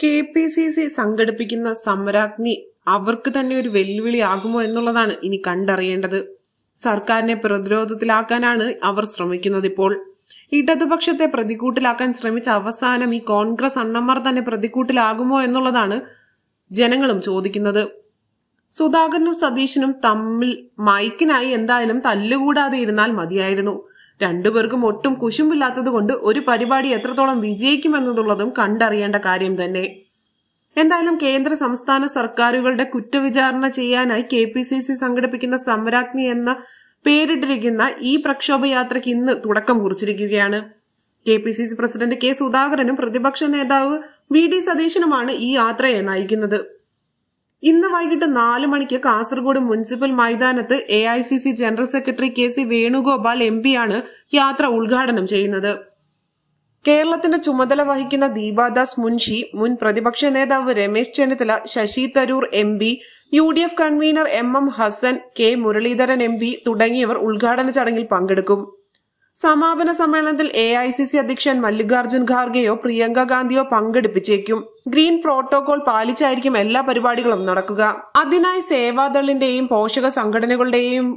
K P C C സംഘടിപ്പിക്കുന്ന സമരാഗ്നി അവർക്ക് തന്നെ ഒരു വെല്ലുവിളി ആകുമോ എന്നുള്ളതാണ് ഇനി കണ്ടറിയേണ്ടത്. സർക്കാരിനെ പ്രതിരോധത്തിലാക്കാനാണ് അവർ ശ്രമിക്കുന്നത് ഇപ്പോൾ. ഇടതുപക്ഷത്തെ പ്രതിക്കൂട്ടിലാക്കാൻ ശ്രമിച്ച അവസാനം ഈ കോൺഗ്രസ് അണ്ണന്മാർ തന്നെ പ്രതിക്കൂട്ടിലാകുമോ എന്നുള്ളതാണ് ജനങ്ങളും ചോദിക്കുന്നത്. സുധാകരനും സതീശനും തമ്മിൽ മൈക്കിനായി എന്തായാലും തല്ലുകൂടാതെ ഇരുന്നാൽ മതിയായിരുന്നു. രണ്ടുപേർക്കും ഒട്ടും കുശുമ്പില്ലാത്തത് കൊണ്ട് ഒരു പരിപാടി എത്രത്തോളം വിജയിക്കുമെന്നതുള്ളതും കണ്ടറിയേണ്ട കാര്യം തന്നെ. എന്തായാലും കേന്ദ്ര സംസ്ഥാന സർക്കാരുകളുടെ കുറ്റവിചാരണ ചെയ്യാനായി കെ പി സി സി സംഘടിപ്പിക്കുന്ന സമരാഗ്നി എന്ന പേരിട്ടിരിക്കുന്ന ഈ പ്രക്ഷോഭയാത്രയ്ക്ക് ഇന്ന് തുടക്കം കുറിച്ചിരിക്കുകയാണ്. K P C C president K സുധാകരനും പ്രതിപക്ഷ നേതാവ് വി ഡി സതീശനുമാണ് ഈ യാത്രയെ നയിക്കുന്നത്. ഇന്ന് വൈകിട്ട് നാല് മണിക്ക് കാസർഗോഡ് മുനിസിപ്പൽ മൈതാനത്ത് A I C C general secretary K C Venugopal M പിയാണ് യാത്ര ഉദ്ഘാടനം ചെയ്യുന്നത്. കേരളത്തിന്റെ ചുമതല വഹിക്കുന്ന ദീപാദാസ് മുൻഷി മുൻ പ്രതിപക്ഷ നേതാവ് Ramesh Chennithala Shashi Tharoor M P U D F convener M M Hassan K Muraleedharan M P തുടങ്ങിയവർ ഉദ്ഘാടന ചടങ്ങിൽ പങ്കെടുക്കും. സമാപന സമ്മേളനത്തിൽ എ ഐ സി സി അധ്യക്ഷൻ മല്ലികാർജുൻ ഖാർഗെയോ പ്രിയങ്ക ഗാന്ധിയോ പങ്കെടുപ്പിച്ചേക്കും. ഗ്രീൻ പ്രോട്ടോകോൾ പാലിച്ചായിരിക്കും എല്ലാ പരിപാടികളും നടക്കുക. അതിനായി സേവാദളിന്റെയും പോഷക സംഘടനകളുടെയും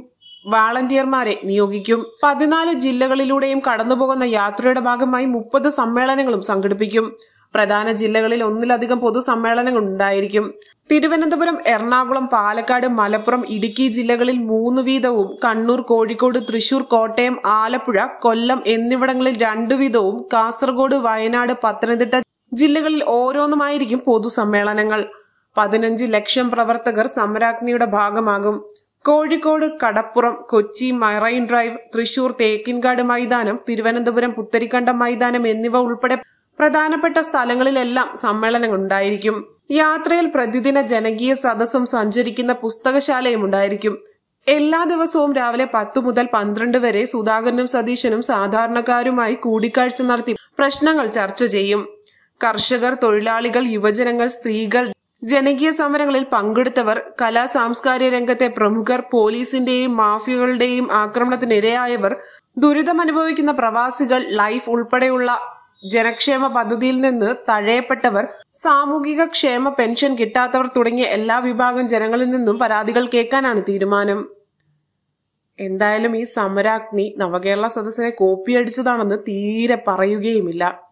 വാളണ്ടിയർമാരെ നിയോഗിക്കും. പതിനാല് ജില്ലകളിലൂടെയും കടന്നുപോകുന്ന യാത്രയുടെ ഭാഗമായി മുപ്പത് സമ്മേളനങ്ങളും സംഘടിപ്പിക്കും. പ്രധാന ജില്ലകളിൽ ഒന്നിലധികം പൊതുസമ്മേളനങ്ങൾ ഉണ്ടായിരിക്കും. തിരുവനന്തപുരം എറണാകുളം പാലക്കാട് മലപ്പുറം ഇടുക്കി ജില്ലകളിൽ മൂന്ന് വീതവും കണ്ണൂർ കോഴിക്കോട് തൃശൂർ കോട്ടയം ആലപ്പുഴ കൊല്ലം എന്നിവിടങ്ങളിൽ രണ്ടു വീതവും കാസർഗോഡ് വയനാട് പത്തനംതിട്ട ജില്ലകളിൽ ഓരോന്നുമായിരിക്കും പൊതുസമ്മേളനങ്ങൾ. പതിനഞ്ച് ലക്ഷം പ്രവർത്തകർ സമരാഗ്നിയുടെ ഭാഗമാകും. കോഴിക്കോട് കടപ്പുറം കൊച്ചി മറൈൻ ഡ്രൈവ് തൃശൂർ തേക്കിൻകാട് മൈതാനം തിരുവനന്തപുരം പുത്തരിക്കണ്ടം മൈതാനം എന്നിവ ഉൾപ്പെടെ പ്രധാനപ്പെട്ട സ്ഥലങ്ങളിലെല്ലാം സമ്മേളനങ്ങൾ ഉണ്ടായിരിക്കും യാത്രയിൽ പ്രതിദിന ജനകീയ സദസ്സും സഞ്ചരിക്കുന്ന പുസ്തകശാലയും ഉണ്ടായിരിക്കും. എല്ലാ ദിവസവും രാവിലെ പത്തു മുതൽ പന്ത്രണ്ട് വരെ സുധാകരനും സതീശനും സാധാരണക്കാരുമായി കൂടിക്കാഴ്ച നടത്തി പ്രശ്നങ്ങൾ ചർച്ച ചെയ്യും. കർഷകർ തൊഴിലാളികൾ യുവജനങ്ങൾ സ്ത്രീകൾ ജനകീയ സമരങ്ങളിൽ പങ്കെടുത്തവർ കലാ സാംസ്കാരിക രംഗത്തെ പ്രമുഖർ പോലീസിന്റെയും മാഫിയകളുടെയും ആക്രമണത്തിനിരയായവർ ദുരിതമനുഭവിക്കുന്ന പ്രവാസികൾ ലൈഫ് ഉൾപ്പെടെയുള്ള ജനക്ഷേമ പദ്ധതിയിൽ നിന്ന് തഴയപ്പെട്ടവർ സാമൂഹിക ക്ഷേമ പെൻഷൻ കിട്ടാത്തവർ തുടങ്ങിയ എല്ലാ വിഭാഗം ജനങ്ങളിൽ നിന്നും പരാതികൾ കേൾക്കാനാണ് തീരുമാനം. എന്തായാലും ഈ സമരാഗ്നി നവകേരള സദസ്സിനെ കോപ്പിയടിച്ചതാണെന്ന് തീരെ പറയുകയുമില്ല.